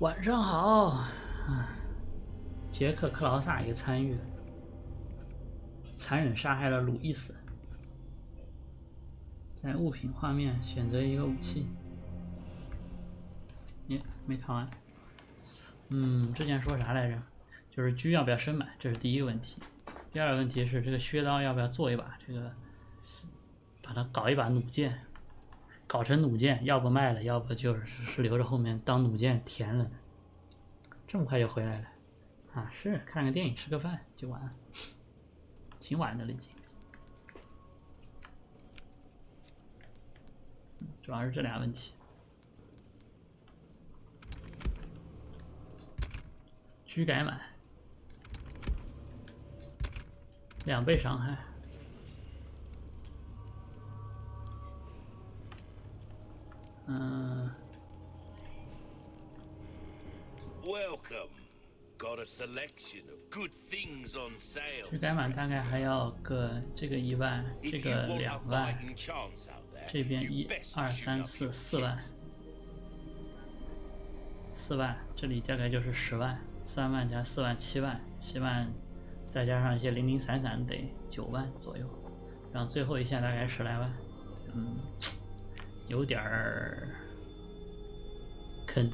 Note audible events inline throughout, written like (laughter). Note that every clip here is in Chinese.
晚上好，啊，杰克克劳萨也参与了，残忍杀害了鲁伊斯。在物品画面选择一个武器。耶，没看完。嗯，之前说啥来着？就是狙要不要深买，这是第一个问题。第二个问题是这个削刀要不要做一把？这个把它搞一把弩箭，搞成弩箭，要不卖了，要不就是是留着后面当弩箭填了的。这么快就回来了？啊，是看个电影吃个饭就完了，挺晚的了已经。主要是这俩问题。狙改满，两倍伤害。嗯。Welcome. Got a selection of good things on sale. 这改满大概还要个这个一万，这个两万，这边一二三四四万，四万，这里大概就是十万。三万加四万，七万，七万，再加上一些零零散散，得九万左右。然后最后一下大概十来万，嗯，有点儿坑。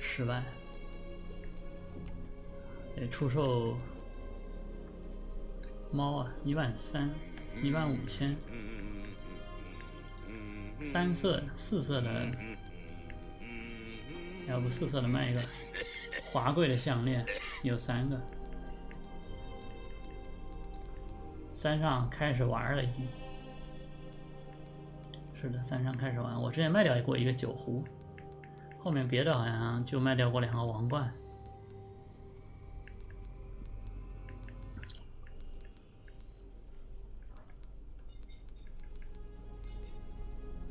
十万，得出售猫啊，一万三，一万五千。三色、四色的，要不四色的卖一个华贵的项链，有三个。三上开始玩了，已经。是的，三上开始玩。我之前卖掉过一个酒壶，后面别的好像就卖掉过两个王冠。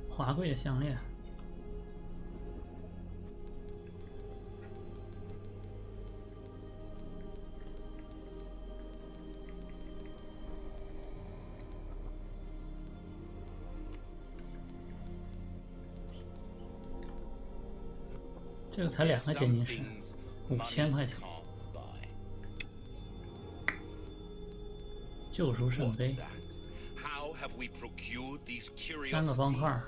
华贵的项链，这个才两个结晶石，五千块钱。救赎圣杯，三个方块。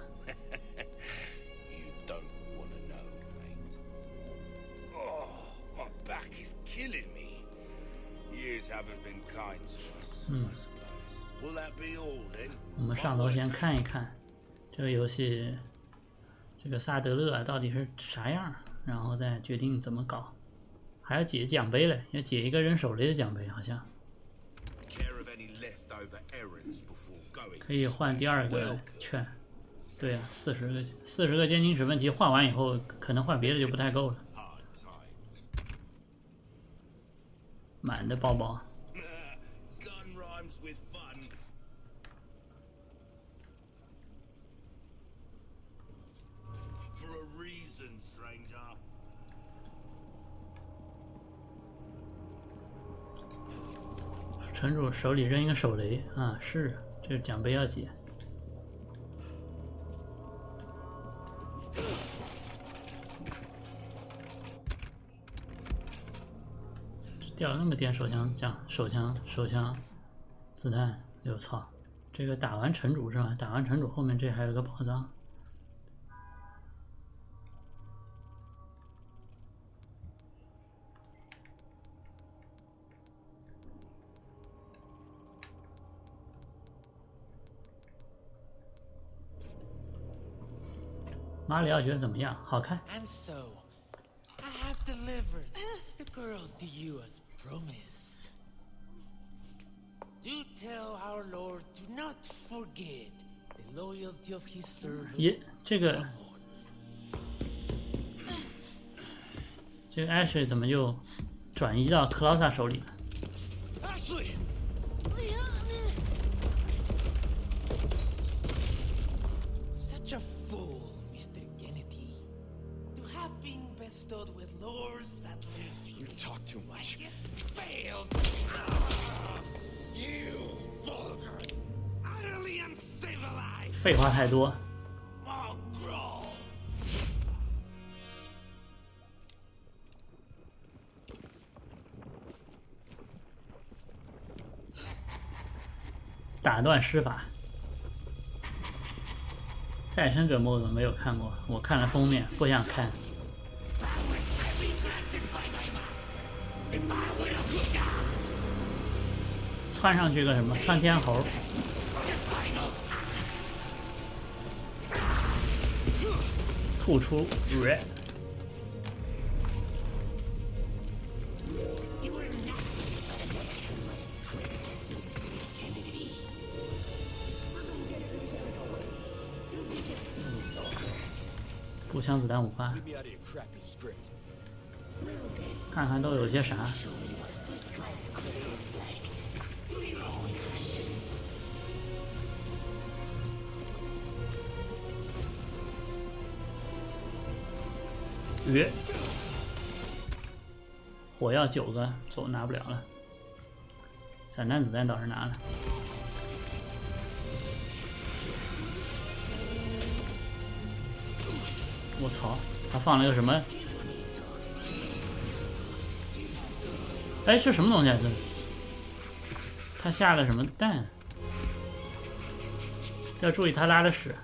嗯，我们上楼先看一看这个游戏，这个萨德勒到底是啥样，然后再决定怎么搞。还要解奖杯嘞，要解一个扔手雷的奖杯，好像。可以换第二个券。对呀，四十个四十个尖晶石，问题换完以后，可能换别的就不太够了。满的包包。城主手里扔一个手雷啊，是，这个奖杯要解。掉了那么点手枪，奖手枪手枪子弹，我操！这个打完城主是吧？打完城主后面这还有个宝藏。马里奥觉得怎么样？好看。promised. Do tell our Lord to not forget the loyalty of his servant. 耶，这个这个 Ashley 怎么就转移到克劳萨手里了废话太多。打断施法。再生者 mode 没有看过，我看了封面，不想看。窜上去个什么窜天猴。吐出 red。步枪子弹五发，看看都有些啥。鱼，火药九个，走拿不了了。散弹子弹倒是拿了。我操，他放了个什么？哎，是什么东西啊？这他下了什么蛋？要注意他拉的屎。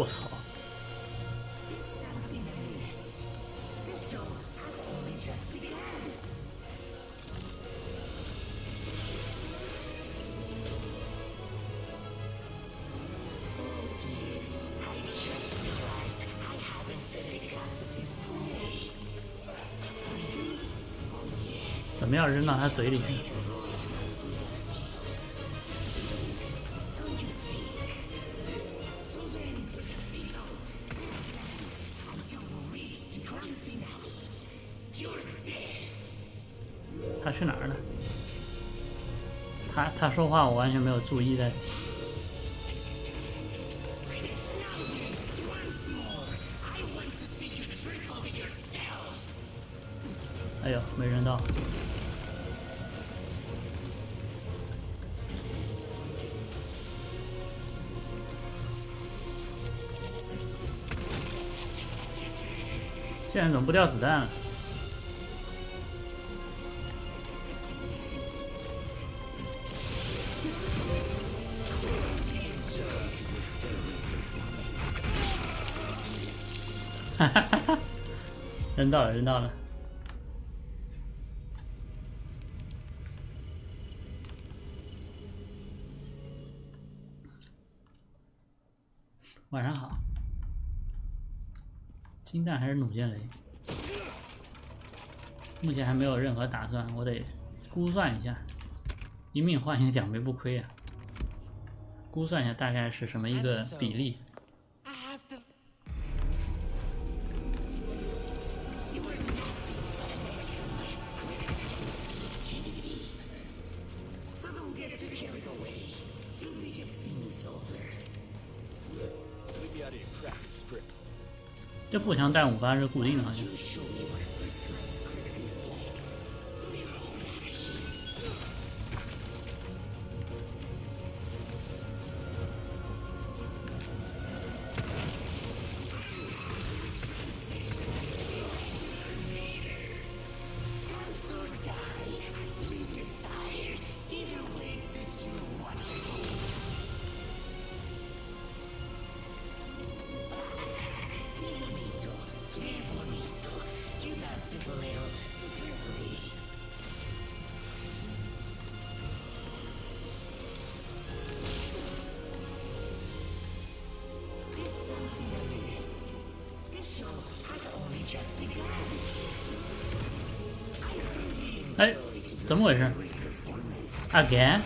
我操！怎么样扔到他嘴里？他他说话我完全没有注意在。哎呦，没扔到。现在怎么不掉子弹了？扔到了，扔到了。晚上好。金蛋还是弩箭雷？目前还没有任何打算，我得估算一下。一命换一个奖杯不亏啊！估算一下大概是什么一个比例？步枪弹五发是固定的，好像。么回事？Again？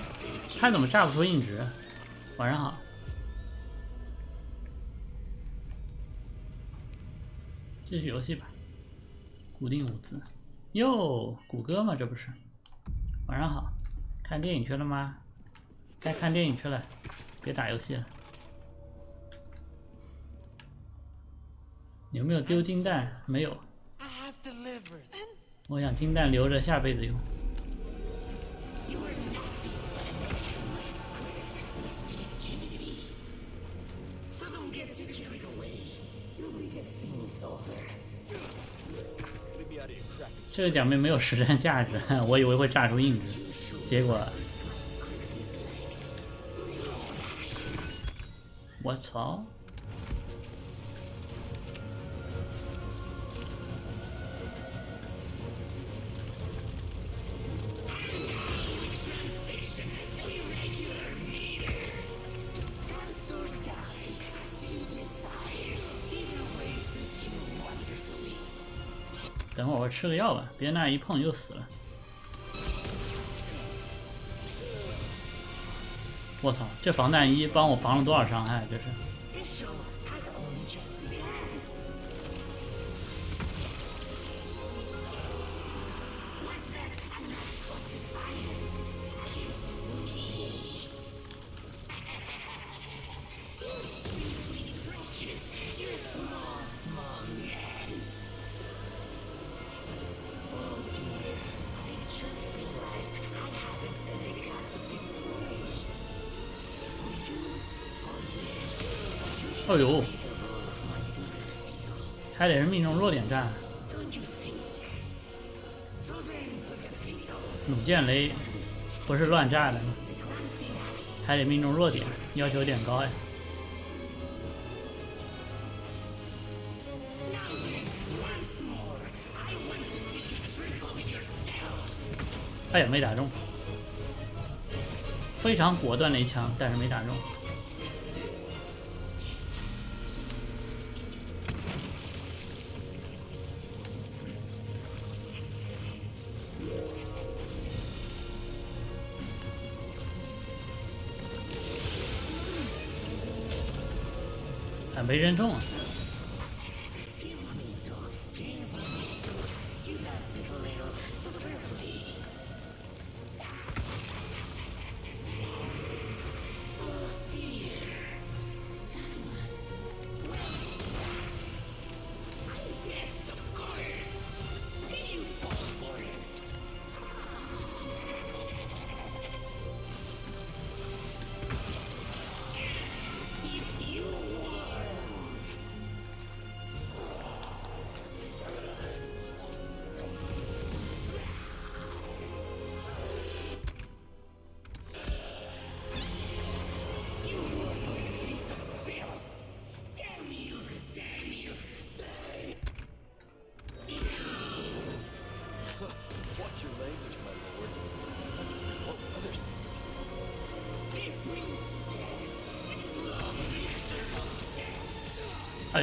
他怎么炸不出硬直？晚上好。继续游戏吧。固定五字。哟，谷歌吗？这不是。晚上好。看电影去了吗？该看电影去了，别打游戏了。有没有丢金蛋？没有。我想金蛋留着下辈子用。这个奖杯没有实战价值，我以为会炸出硬质，结果，我操！我吃个药吧，别那一碰又死了。我操，这防弹衣帮我防了多少伤害？这是。不是乱炸的？还得命中弱点，要求有点高呀。哎呀，没打中，非常果断的一枪，但是没打中。啊没扔中啊！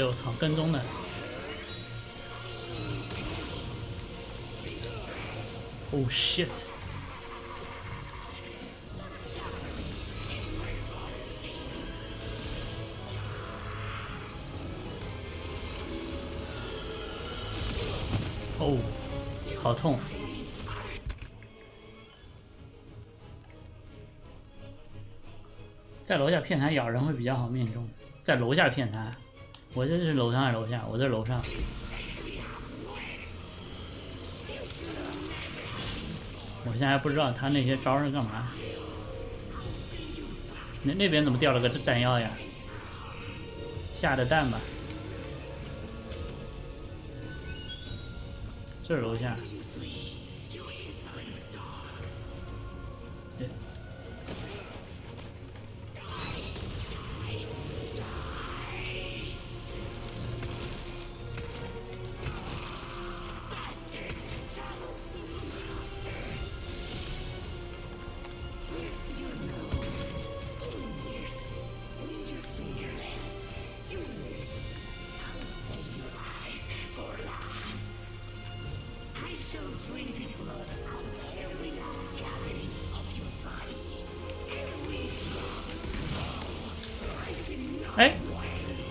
呦我操，跟踪的！Oh shit！哦，好痛！在楼下骗他咬人会比较好命中，在楼下骗他。我这是楼上还是楼下？我在楼上。我现在还不知道他那些招是干嘛。那那边怎么掉了个弹药呀？下的蛋吧。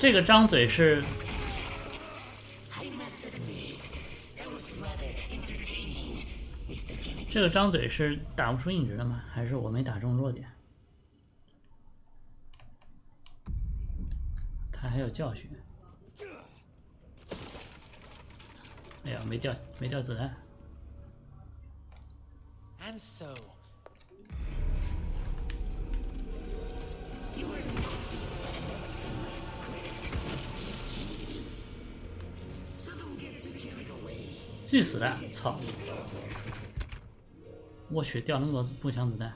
这个张嘴是这个张嘴是打不出硬直的吗？还是我没打中弱点？他还有教训。哎呀，没掉没掉子弹。死了，操！我去，掉那么多步枪子弹。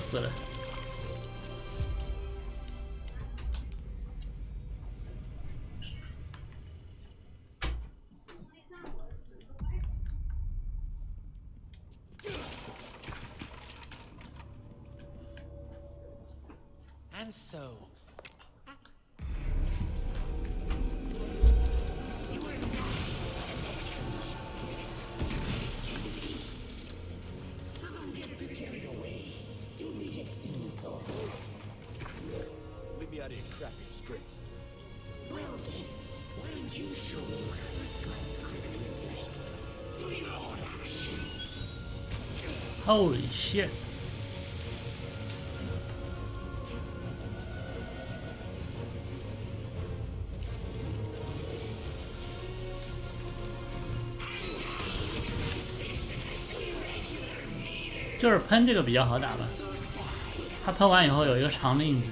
呃，Holy shit！就是喷这个比较好打吧，它喷完以后有一个长的印子。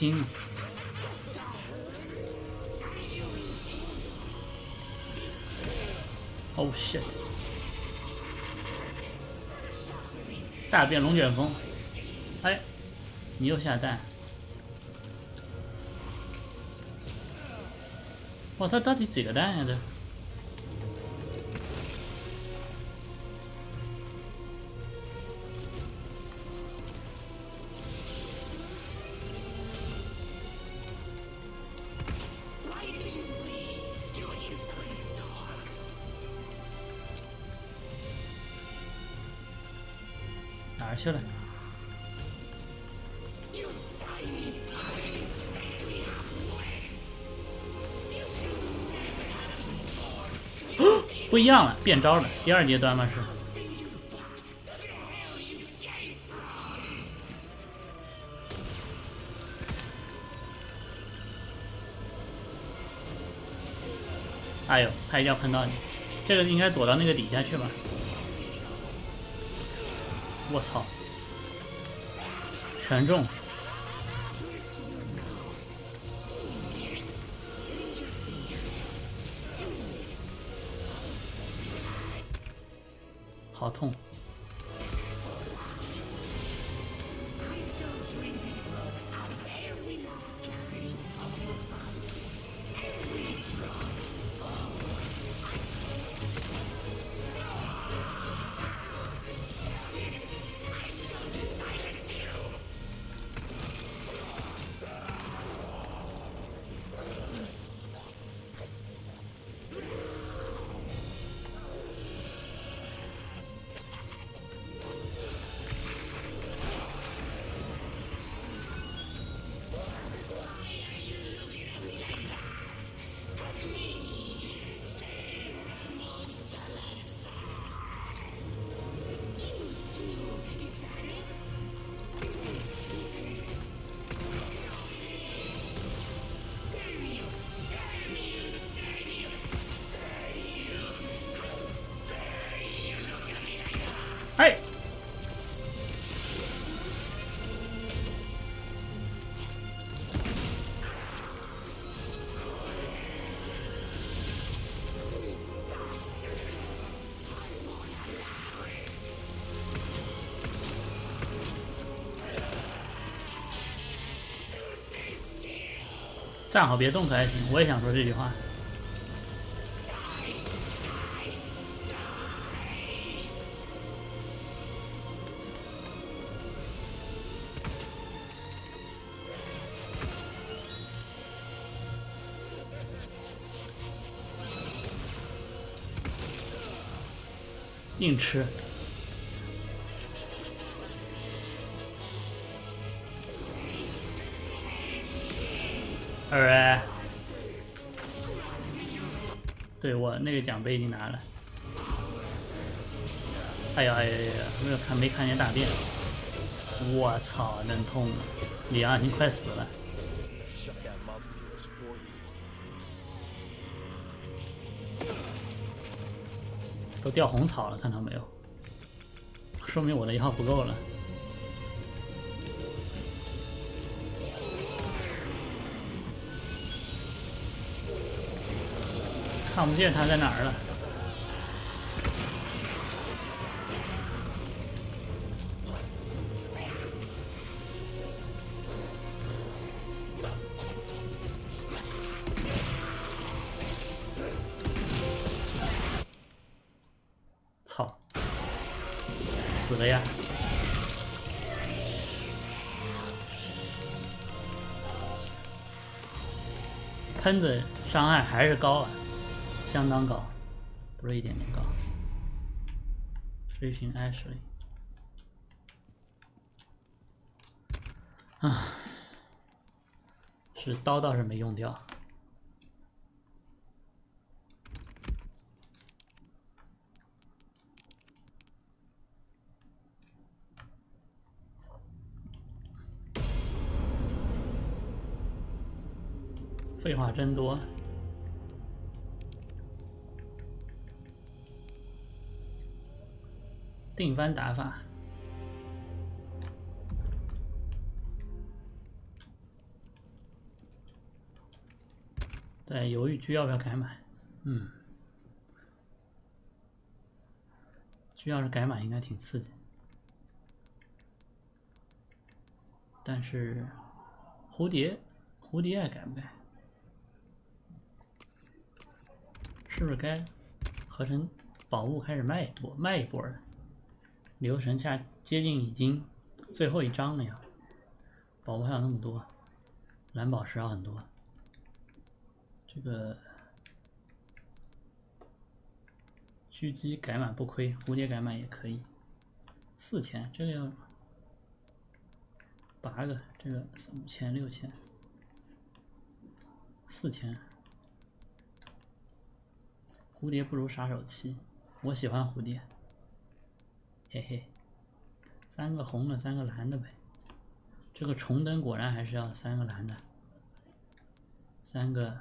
硬拼。Oh shit！大变龙卷风，哎，你又下蛋！哇，他到底几个蛋呀、这？哪儿去了？(gasps) 不一样了，变招了。第二阶段嘛是。哎呦，他一定要喷到你，这个应该躲到那个底下去吧？我操，全中！好痛！嗨，站好别动可还行，我也想说这句话。硬吃。二，对我那个奖杯已经拿了。哎呀哎呀哎呀！没有看没看见大便。我操，忍痛李，昂已经快死了。都掉红草了，看到没有？说明我的药不够了。看不见他在哪儿了。喷子伤害还是高啊，相当高，不是一点点高。追寻 Ashley，啊，是刀倒是没用掉。废话真多。定番打法，在犹豫狙要不要改满。嗯，狙要是改满应该挺刺激，但是蝴蝶蝴蝶爱改不改？是不是该合成宝物开始卖一波卖一波了？流神下接近已经最后一章了呀，宝物还有那么多，蓝宝石要很多，这个狙击改满不亏，蝴蝶改满也可以，四千这个要八个，这个五千六千，四千。蝴蝶不如杀手七，我喜欢蝴蝶，嘿嘿，三个红的，三个蓝的呗。这个重灯果然还是要三个蓝的，三个。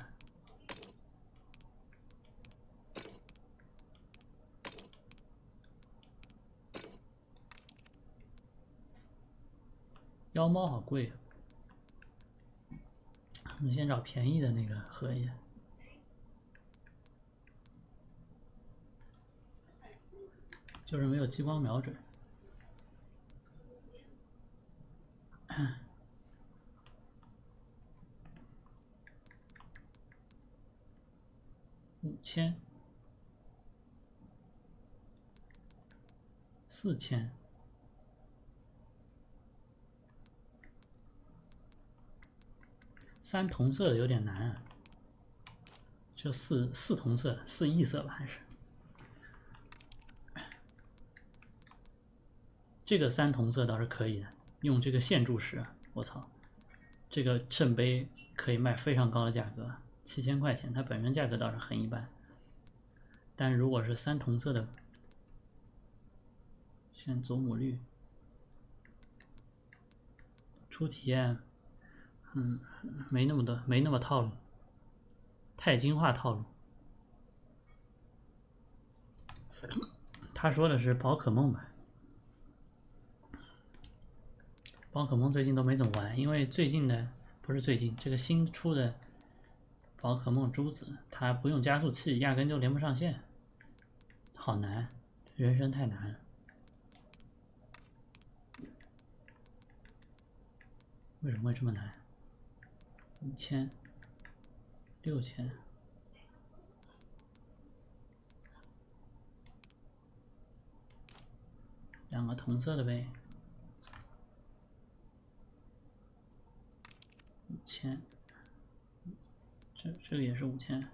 妖猫好贵，我们先找便宜的那个喝一下。就是没有激光瞄准。五千，四千，三同色有点难啊，就四四同色，四异色吧，还是？这个三同色倒是可以的，用这个线柱石，我操，这个圣杯可以卖非常高的价格，七千块钱，它本身价格倒是很一般。但如果是三同色的，选祖母绿，初体验，嗯，没那么多，没那么套路，太精化套路。他说的是宝可梦吧？宝可梦最近都没怎么玩，因为最近的不是最近这个新出的宝可梦珠子，它不用加速器，压根就连不上线，好难，人生太难了。为什么会这么难？五千，六千，两个同色的呗。五千，这这个也是五千，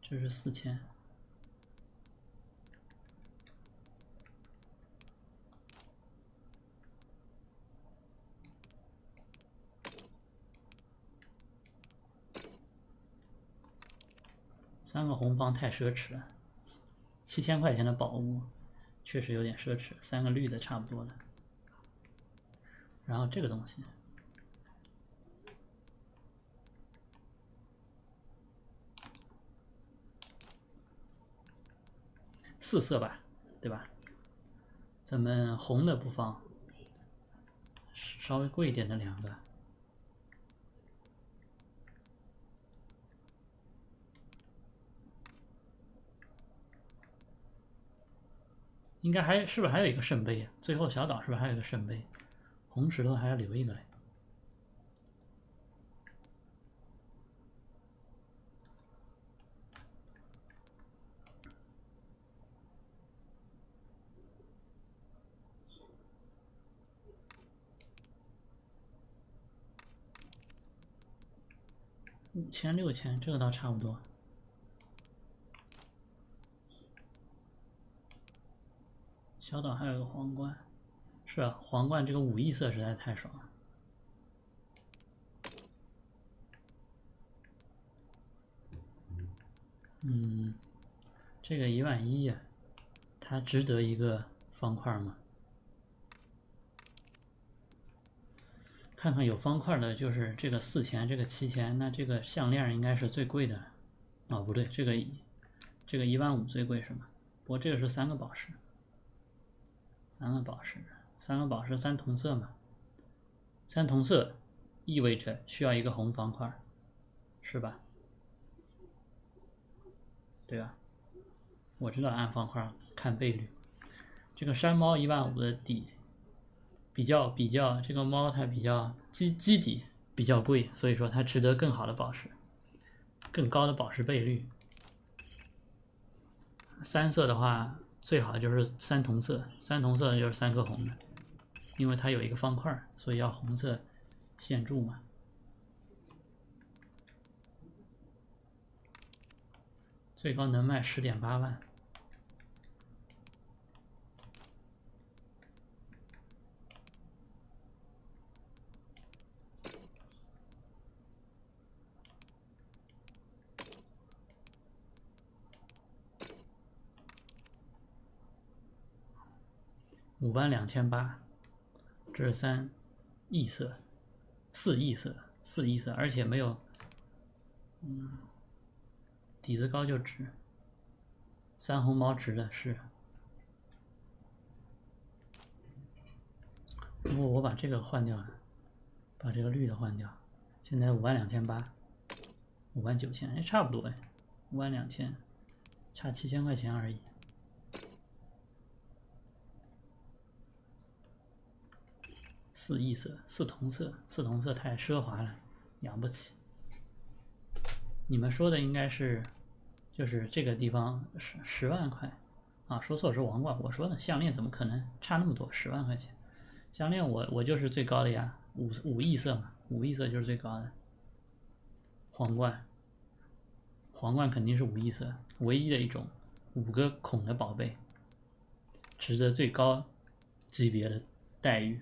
这是四千。三个红方太奢侈了，七千块钱的宝物确实有点奢侈，三个绿的差不多了。然后这个东西，四色吧，对吧？咱们红的不放，稍微贵一点的两个。应该还是不是还有一个圣杯呀？最后小岛是不是还有一个圣杯？红石头还要留一个嘞。千六千，这个倒差不多。小岛还有个皇冠，是啊，皇冠这个五异色实在太爽了。嗯，这个一万一呀，它值得一个方块吗？看看有方块的，就是这个四千，这个七千，那这个项链应该是最贵的。哦，不对，这个这个一万五最贵是吗？不过这个是三个宝石。三个宝石，三个宝石，三同色嘛。三同色意味着需要一个红方块，是吧？对吧？我知道按方块看倍率。这个山猫一万五的底，比较比较，这个猫它比较基基底比较贵，所以说它值得更好的宝石，更高的宝石倍率。三色的话。最好就是三同色，三同色就是三颗红的，因为它有一个方块，所以要红色线柱嘛。最高能卖十点八万，五万两千八，这是三异色，四异色，四异色，而且没有，嗯，底子高就值，三红毛值的是，如果我把这个换掉了，把这个绿的换掉，现在五万两千八，五万九千，哎，差不多哎，五万两千，差七千块钱而已。四异色，四同色，四同色太奢华了，养不起。你们说的应该是，就是这个地方十十万块，啊，说错是王冠。我说的项链怎么可能差那么多？十万块钱，项链我我就是最高的呀，五五异色嘛，五异色就是最高的。皇冠，皇冠肯定是五异色，唯一的一种五个孔的宝贝，值得最高级别的待遇。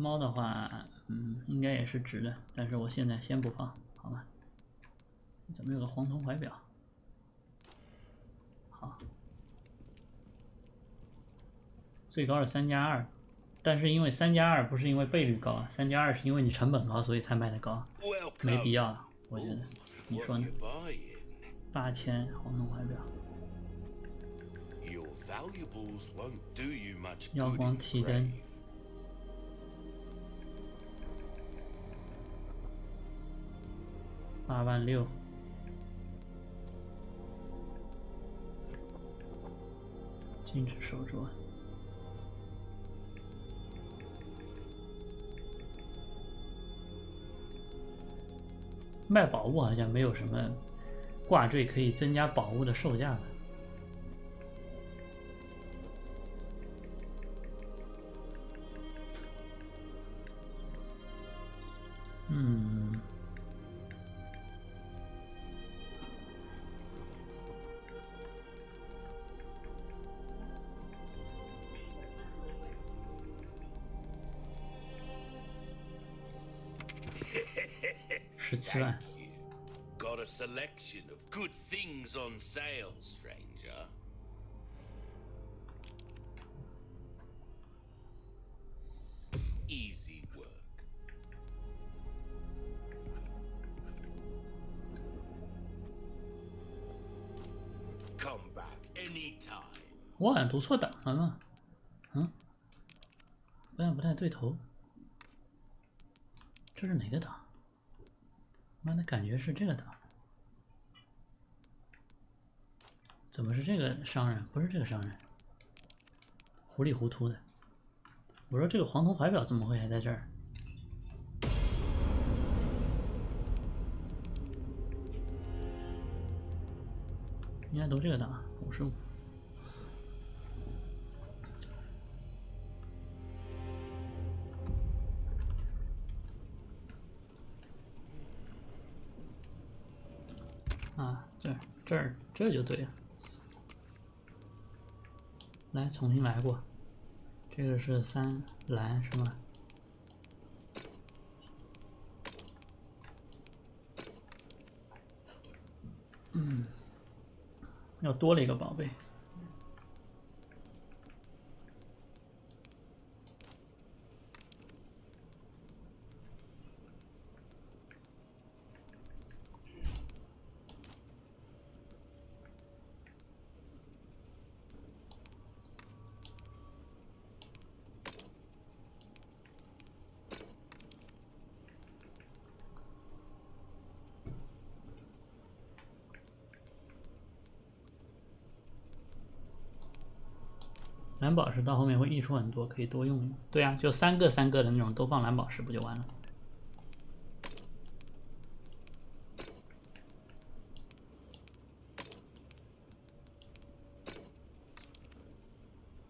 猫的话，嗯，应该也是值的，但是我现在先不放，好吧？怎么有个黄铜怀表？好，最高是三加二，但是因为三加二不是因为倍率高，三加二是因为你成本高，所以才卖的高，没必要，我觉得，你说呢？八千黄铜怀表，耀光提灯。八万六。禁止手镯。卖宝物好像没有什么挂坠可以增加宝物的售价的。Sale, stranger. Easy work. Come back anytime. 我好像读错档了呢，嗯，好像不太对头。这是哪个档？妈的，感觉是这个档。怎么是这个商人？不是这个商人，糊里糊涂的。我说这个黄铜怀表怎么会还在这儿？应该都这个档，五十五。啊，这这这就对了。来，重新来过。这个是三蓝是吗？嗯，又多了一个宝贝。蓝宝到后面会溢出很多，可以多用用。对啊，就三个三个的那种都放蓝宝石不就完了？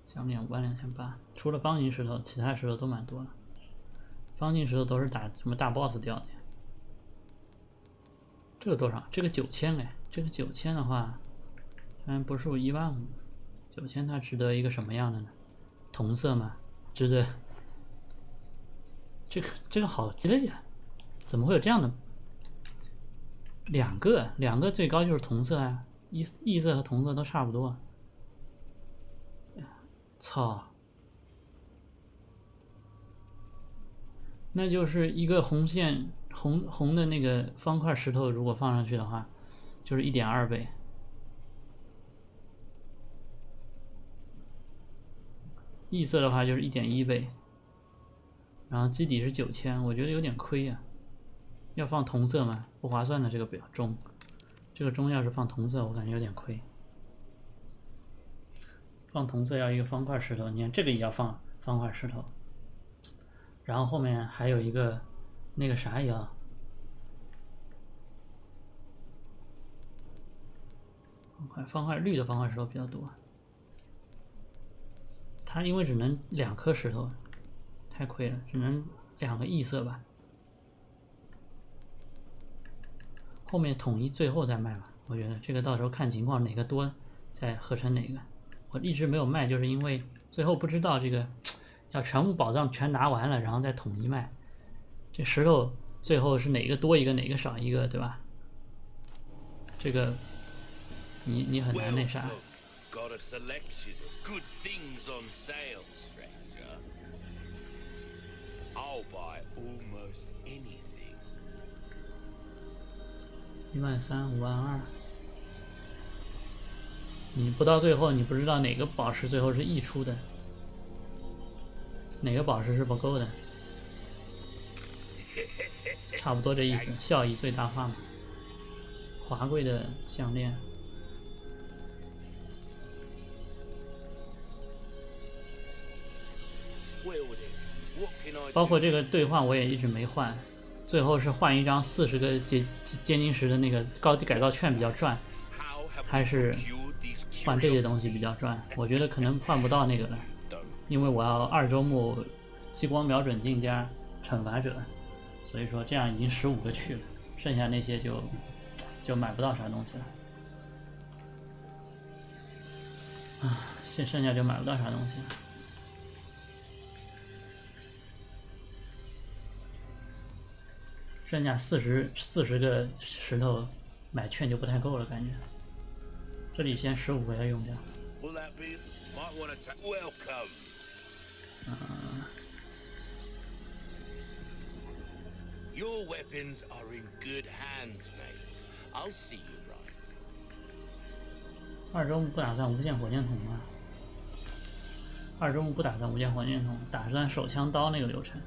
项链五万两千八，除了方形石头，其他石头都蛮多的。方形石头都是打什么大 boss 掉的？这个多少？这个九千哎，这个九千的话，嗯，不是我一万五。九千它值得一个什么样的呢？同色吗？就是。这个这个好鸡肋呀！怎么会有这样的？两个两个最高就是同色啊，异异色和同色都差不多。操！那就是一个红线红红的那个方块石头，如果放上去的话，就是一点二倍。异色的话就是一点一倍，然后基底是九千，我觉得有点亏呀、要放同色吗？不划算的这个表钟，这个钟要是放同色，我感觉有点亏。放同色要一个方块石头，你看这个也要放方块石头，然后后面还有一个那个啥也要。方块方块绿的方块石头比较多。它因为只能两颗石头，太亏了，只能两个异色吧。后面统一最后再卖吧，我觉得这个到时候看情况哪个多再合成哪个。我一直没有卖，就是因为最后不知道这个要全部宝藏全拿完了，然后再统一卖。这石头最后是哪个多一个，哪个少一个，对吧？这个你你很难那啥。Got a selection of good things on sale, stranger. I'll buy almost anything. 一万三，五万二。你不到最后，你不知道哪个宝石最后是溢出的，哪个宝石是不够的，差不多这意思，效益最大化嘛。华贵的项链。包括这个兑换我也一直没换，最后是换一张四十个结结晶石的那个高级改造券比较赚，还是换这些东西比较赚。我觉得可能换不到那个了，因为我要二周目激光瞄准镜加惩罚者，所以说这样已经十五个去了，剩下那些就就买不到啥东西了。啊，剩剩下就买不到啥东西了。剩下四十四十个石头买券就不太够了，感觉。这里先十五个要用掉。Welcome。Your weapons are in good hands, mate. I'll see you right. 二周目不打算无限火箭筒吗？二周目不打算无限火箭筒，打算手枪刀那个流程。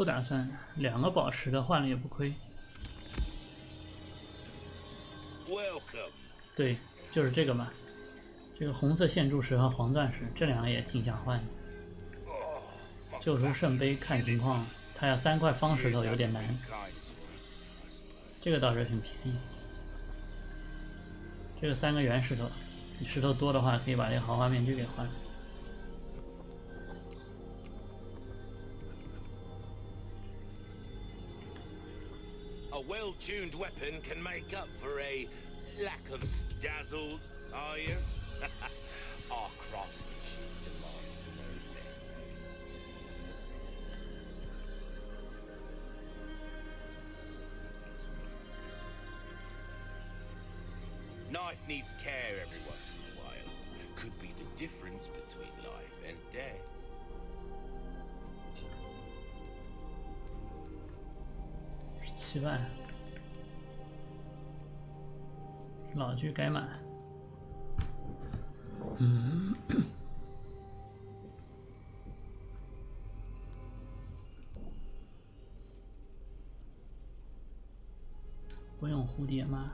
不打算，两个宝石的换了也不亏。对，就是这个嘛，这个红色线柱石和黄钻石，这两个也挺想换的。救出圣杯看情况，它要三块方石头有点难.这个倒是很便宜。这个三个圆石头，你石头多的话，可以把这个豪华面具给换了。A well-tuned weapon can make up for a lack of dazzled, are you? (laughs) Our craftsmanship demands no less. Knife needs care every once in a while. Could be the difference between life and death. 十七老剧改满。嗯，不用蝴蝶吗？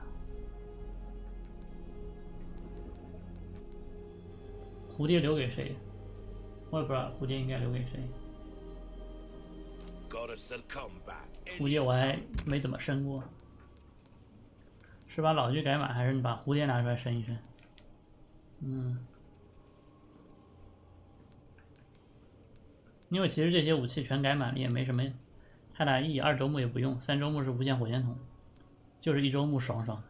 蝴蝶留给谁？我也不知道蝴蝶应该留给谁。蝴蝶我还没怎么升过，是把老剧改满，还是你把蝴蝶拿出来升一升？嗯，因为其实这些武器全改满了也没什么太大意义，二周目也不用，三周目是无限火箭筒，就是一周目爽爽的。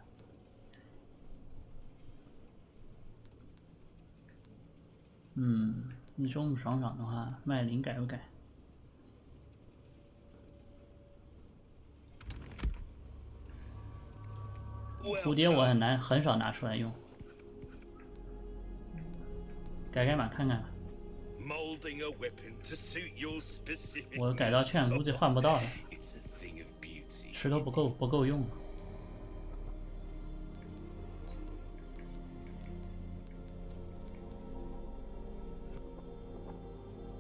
嗯，一周目爽爽的话，麦林改不改？蝴蝶我很难很少拿出来用。改改码看看我改到券估计换不到了。石头不够不够用。了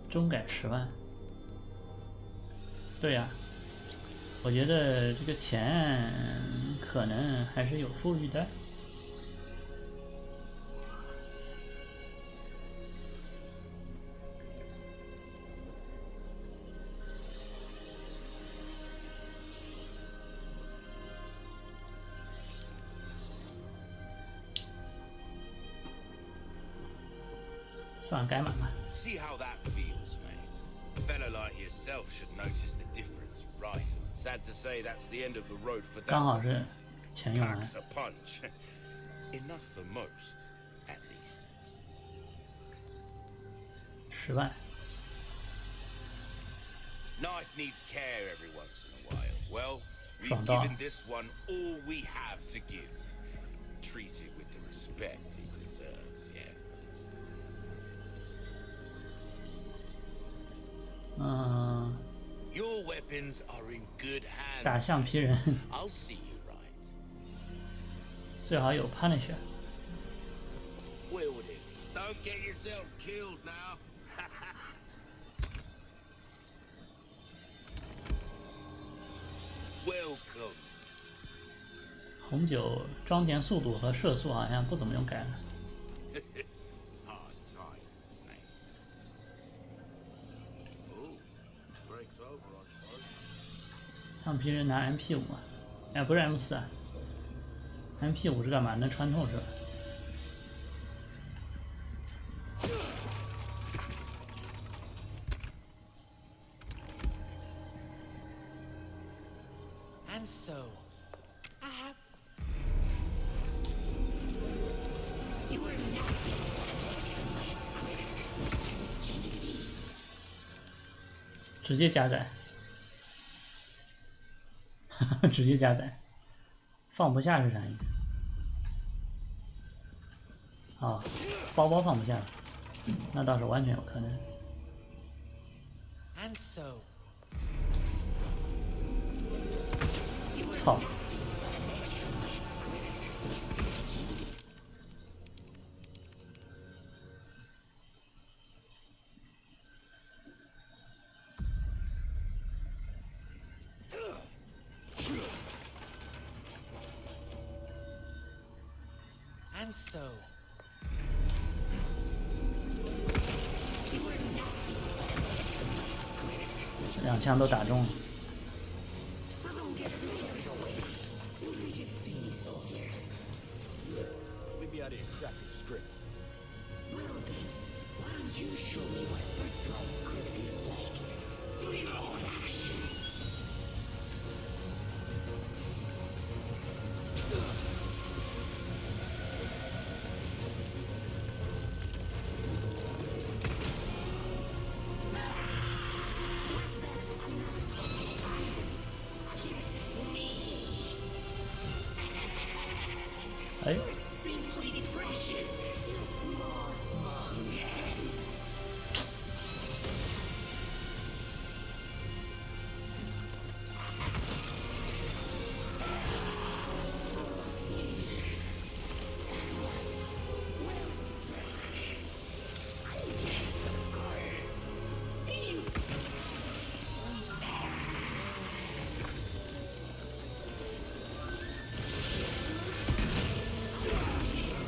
中改十万。对呀。我觉得这个钱可能还是有富裕的。算了，改满吧。See how that feels, mate. A fella like yourself should notice the difference, right? Sad to say, that's the end of the road for that. 刚好是钱用完。Packs a punch. (laughs) Enough for most, at least. 十万。Knife needs care every once in a while. Well, we've given this one all we have to give. Treat it with the respect it deserves, yeah. 嗯。Weapons are in good hands. 打橡皮人 I'll see you right. 最好有 Punisher。Wield it. Don't get yourself killed now. 'Welcome. 红酒装填速度和射速好像不怎么用改了。橡皮人拿 MP 五啊，哎，不是 M 四啊，MP 五是干嘛？能穿透是吧？So, 直接加载，(laughs) 直接加载，放不下是啥意思？啊，包包放不下了，那倒是完全有可能。操！枪都打中了。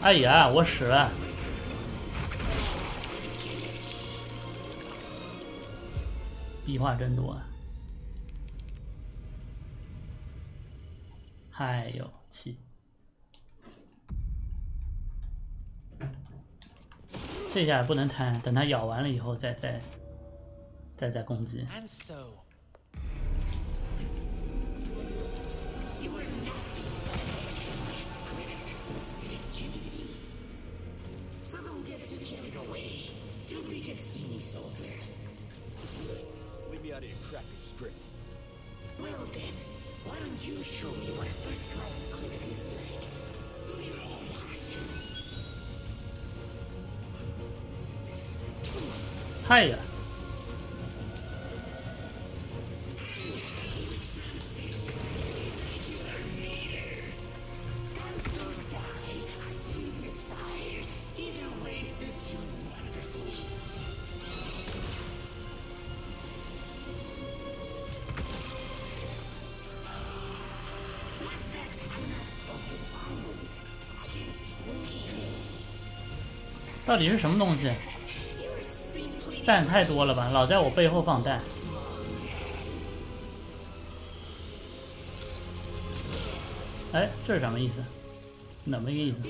哎呀，我死了！壁画真多啊！还有气，这下不能贪，等它咬完了以后再再再再攻击。So 到底是什么东西？蛋太多了吧，老在我背后放蛋。哎，这是什么意思？怎么一个意思？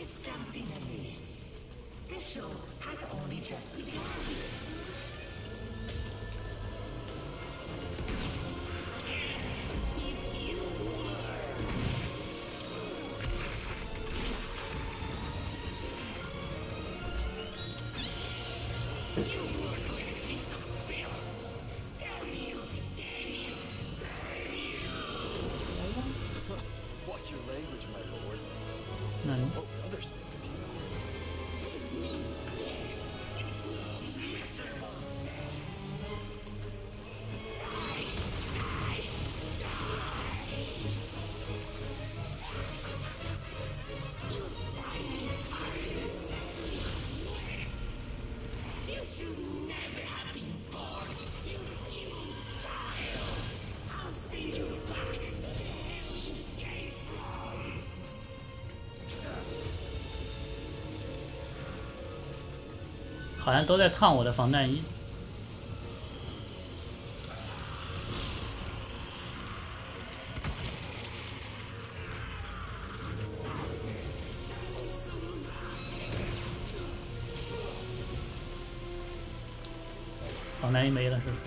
都在烫我的防弹衣。防弹衣没了是吧？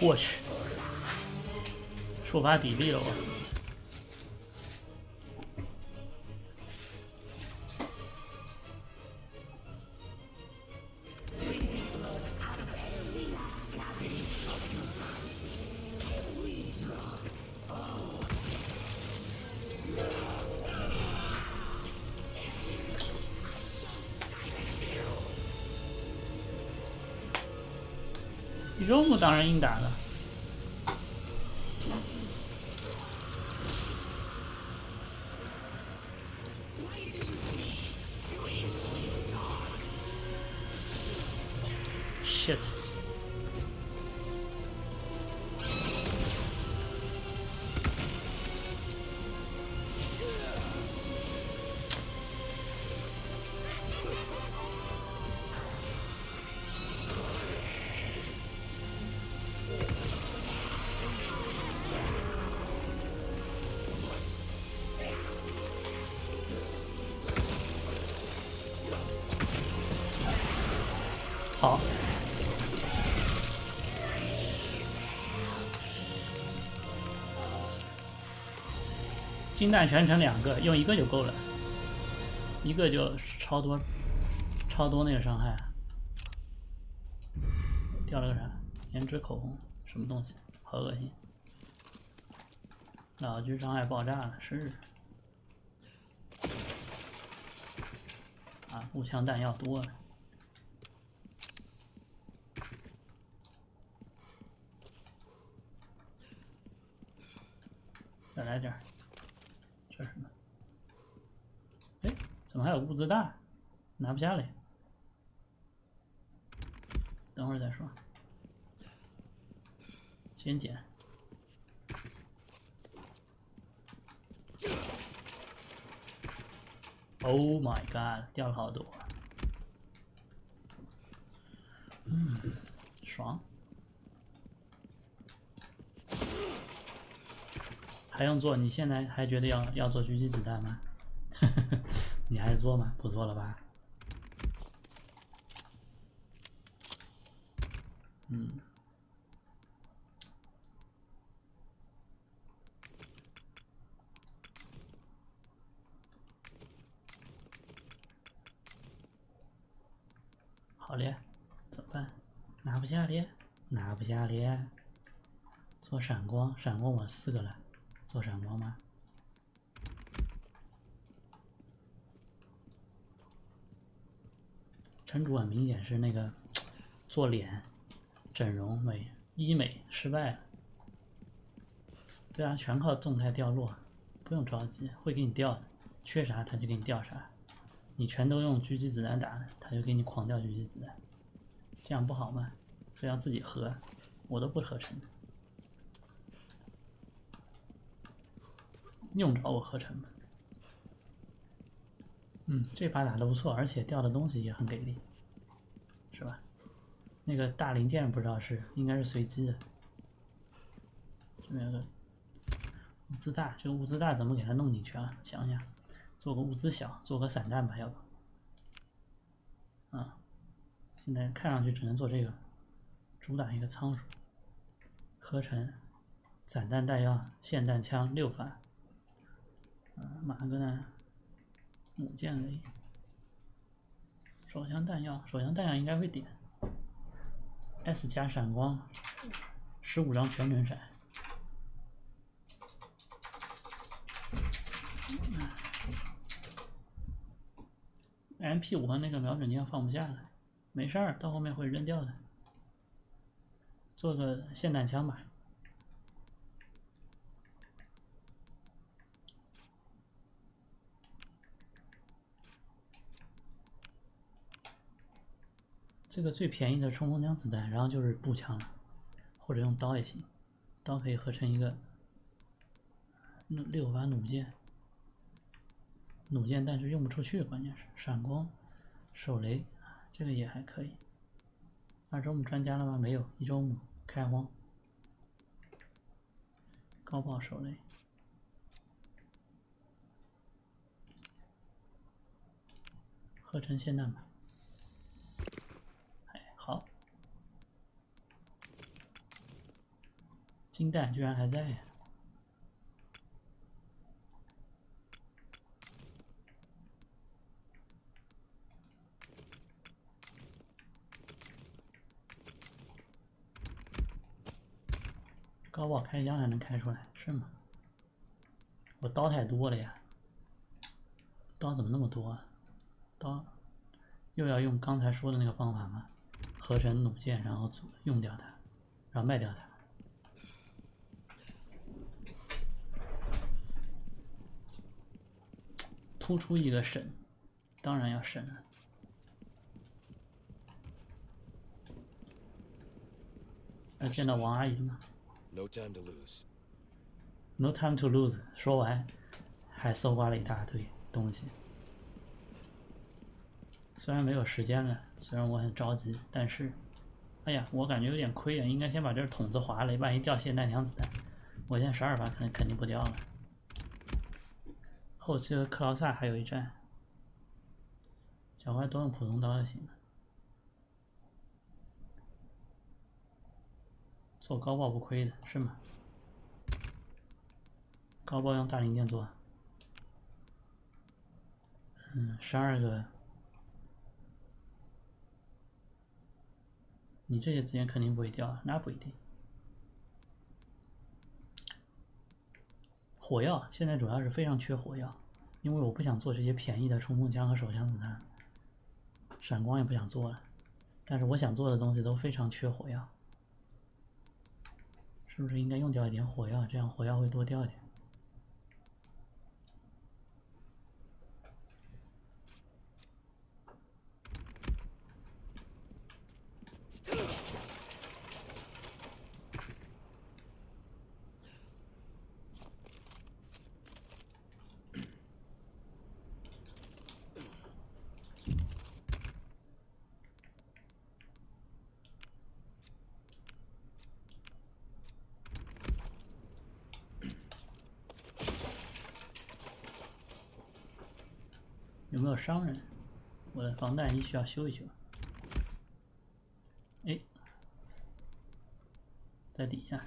我去，触发底力了我。金蛋全程两个，用一个就够了，一个就超多，超多那个伤害。掉了个啥？胭脂口红，什么东西？好恶心！老狙伤害爆炸了，是。啊，步枪弹药多了。再来点儿，这是什么？哎，怎么还有物资袋？拿不下来。等会儿再说，先捡。Oh my god，掉了好多。嗯，爽。还用做？你现在还觉得要要做狙击子弹吗？(laughs) 你还做吗？不做了吧？嗯，好嘞，怎么办？拿不下咧，拿不下咧。做闪光，闪光我四个了，做闪光吗？城主很明显是那个做脸、整容美、医美失败了。对啊，全靠动态掉落，不用着急，会给你掉的。缺啥他就给你掉啥，你全都用狙击子弹打，他就给你狂掉狙击子弹，这样不好吗？非要自己合，我都不合成的。用着我合成的。嗯，这把打的不错，而且掉的东西也很给力，是吧？那个大零件不知道是应该是随机的。这边有个物资大，这个物资大怎么给它弄进去啊？想想，做个物资小，做个散弹吧，要不？啊，现在看上去只能做这个，主打一个仓鼠，合成，散弹弹药、霰弹枪六发，嗯，马格南，母舰雷，手枪弹药，手枪弹药应该会点，S 加闪光，十五张全程闪。MP 五和那个瞄准镜放不下了，没事儿，到后面会扔掉的。做个霰弹枪吧。这个最便宜的冲锋枪子弹，然后就是步枪了，或者用刀也行，刀可以合成一个六六发弩箭。弩箭，但是用不出去，关键是闪光、手雷，这个也还可以。二周目专家了吗？没有，一周目开荒，高爆手雷，合成霰弹吧。哎，好，金蛋居然还在呀！高爆开枪还能开出来是吗？我刀太多了呀，刀怎么那么多啊？刀又要用刚才说的那个方法吗？合成弩箭，然后用掉它，然后卖掉它。突出一个省，当然要省了。要见到王阿姨吗？No time to lose. No time to lose。说完，还搜刮了一大堆东西。虽然没有时间了，虽然我很着急，但是，哎呀，我感觉有点亏啊！应该先把这筒子划了，万一掉霰弹娘子弹，我现在十二发肯肯定不掉了。后期和克劳萨还有一战，脚踝都用普通刀就行了。做高爆不亏的是吗？高爆用大零件做，嗯，十二个，你这些资源肯定不会掉，那不一定。火药现在主要是非常缺火药，因为我不想做这些便宜的冲锋枪和手枪子弹，闪光也不想做了，但是我想做的东西都非常缺火药。是不是应该用掉一点火药，这样火药会多掉一点？商人？我的房贷你需要修一修。哎，在底下。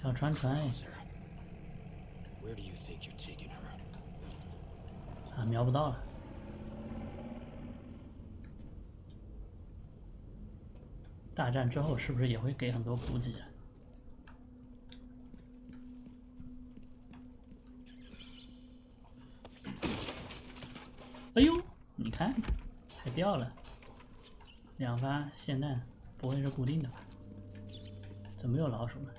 小船船 where do you think you're taking her? 啊，瞄不到了。大战之后是不是也会给很多补给啊？哎呦，你看，还掉了，两发霰弹，不会是固定的吧？怎么有老鼠呢？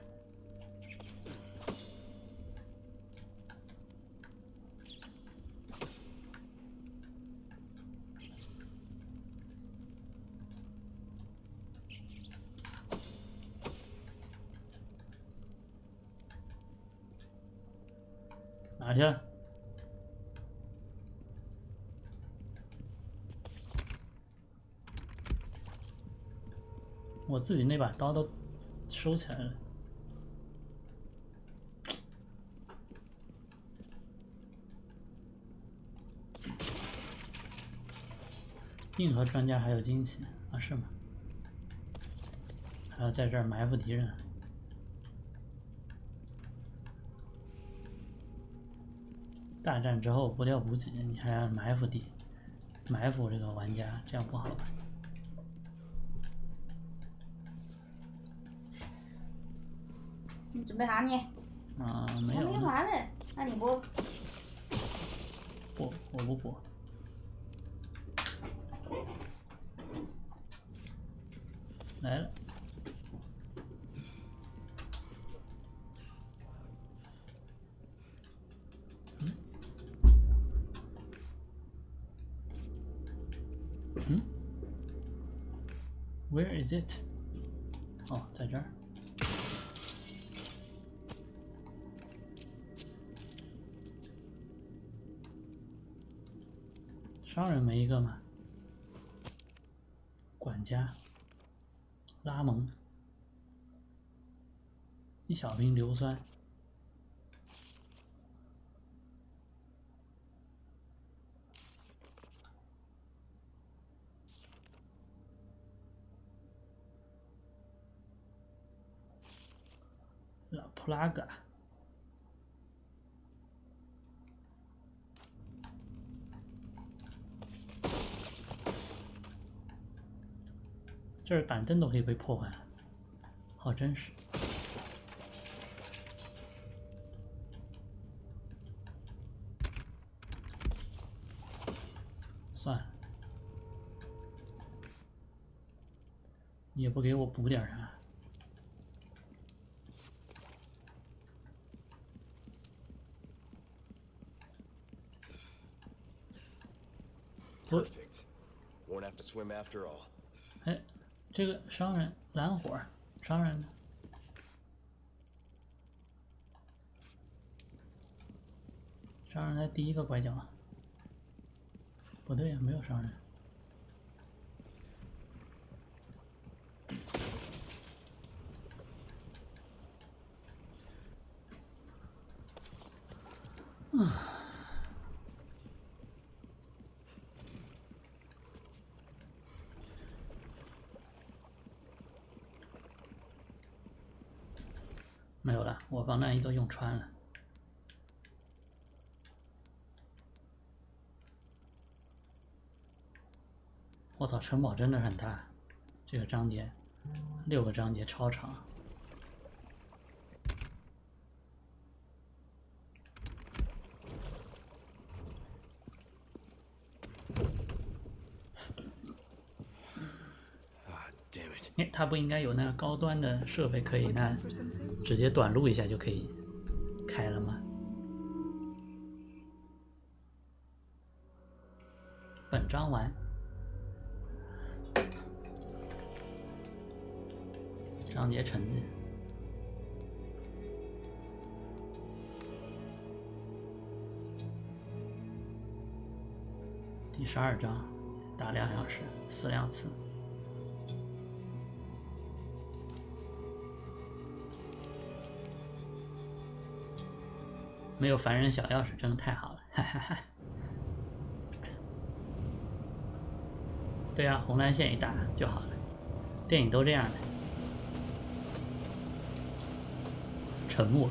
哪去了？我自己那把刀都收起来了。硬核专家还有惊喜啊？是吗？还要在这儿埋伏敌人？大战之后不掉补给，你还要埋伏敌，埋伏这个玩家，这样不好吧？你准备啥你？啊，没还没有呢，完呢，那你不不，我不补。来了，嗯，嗯，Where is it？哦，在这儿。商人没一个吗？管家，拉蒙，一小瓶硫酸，拉普拉嘎。这儿板凳都可以被破坏了，好真实。算了，你也不给我补点啥。不，Perfect. Won't have to swim after all. 这个商人蓝火，商人的？商人在第一个拐角。不对呀、没有商人。没有了，我防弹衣都用穿了。我操，城堡真的很大，这个章节六个章节超长。(sighs) Ah. 哎，它不应该有那个高端的设备可以那直接短路一下就可以开了吗？本章完，章节成绩。第十二章，打两小时，死两次。没有凡人小钥匙，真的太好了，哈哈哈。对啊，红蓝线一打就好了，电影都这样的。沉默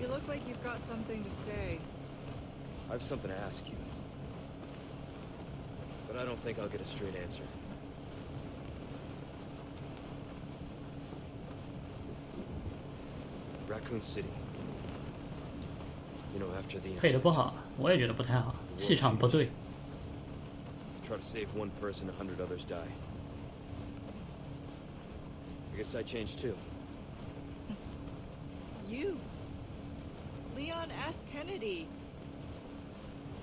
，You look like you've got something to say. I have something to ask you. But I don't think I'll get a straight answer. Raccoon City. You know, after the 配的 incident, 不好，我也觉得不太好，气场不对。 try to save one person, a hundred others die. I guess I changed too. You. Leon S. Kennedy.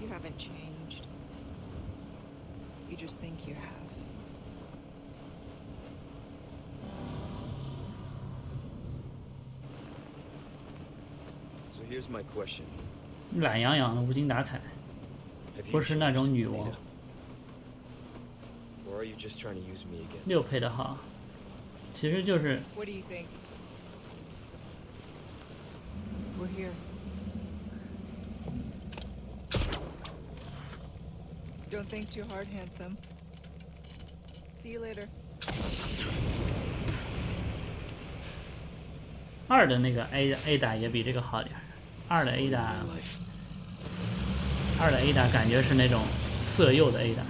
You haven't changed. You just think you have. here's my question. 懒洋洋的，无精打采， Have you 不是那种 changed, 女王 Lita?。Or are you just trying to use me again? 六配的号，其实就是 What do you think? We're here. Don't think too hard, handsome. See you later. 二的那个 A A 打也比这个好点儿。 二的 A 打，Life. 二的 A 打感觉是那种色诱的 A 打，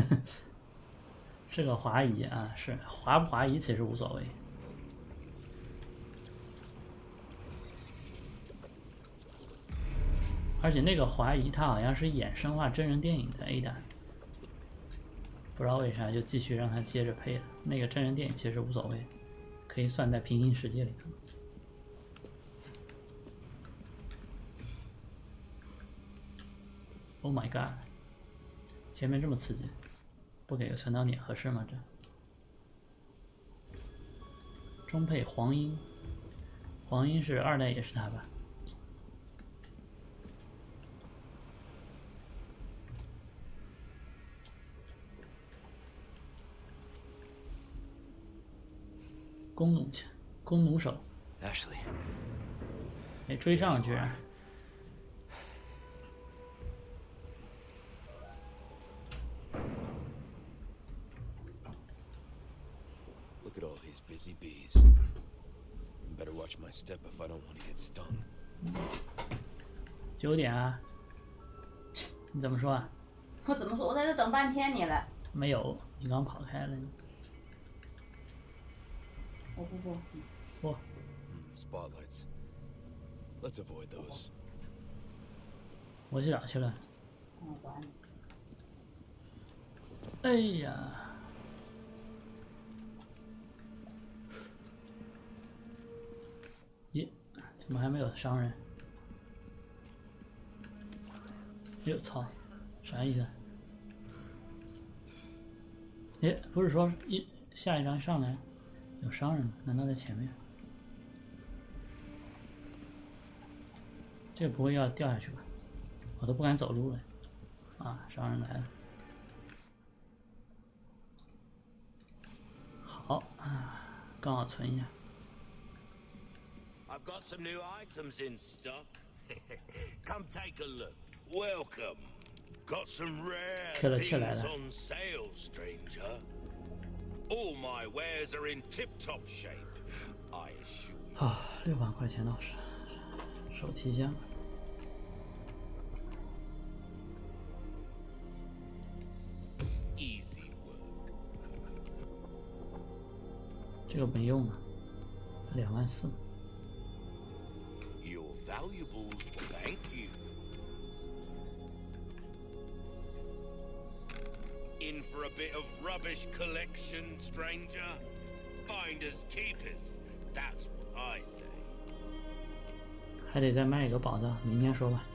(laughs) 是个滑移啊，是滑不滑移其实无所谓。而且那个滑移，它好像是演生化真人电影的 A 打，不知道为啥就继续让他接着配了。那个真人电影其实无所谓，可以算在平行世界里头。Oh my god！前面这么刺激，不给个存档点合适吗？这中配黄莺，黄莺是二代也是他吧？弓弩枪，弓弩手，Ashley. 哎，追上了居然！Look at all these busy bees. Better watch my step if I don't want to get stung. 九点啊？你怎么说啊？我怎么说？我在这等半天你了。没有，你刚跑开了。我不不，不，Spotlights. Let's avoid those. 我去哪去了？我管你。哎呀！怎么还没有商人？哎呦操，啥意思？哎，不是说一下一张上来有商人吗？难道在前面？这不会要掉下去吧？我都不敢走路了。啊，商人来了。好啊，刚好存一下。I've got some new items in stock. (laughs) Come take a look. Welcome. Got some rare Killer, things chill out. on sale, stranger. All my wares are in tip-top shape, I assure you. 啊，六万块钱倒是手提箱。啊 Easy work. 这个没用啊，两万四。 Your valuables, thank you. In for a bit of rubbish collection, stranger? Finders keepers, that's what I say. 还得再卖一个宝藏，明天说吧。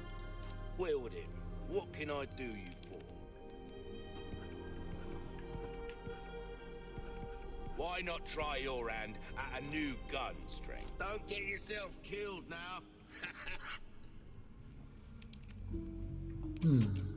Well then, what can I do you for? Why not try your hand at a new gun strength? Don't get yourself killed now. 嗯，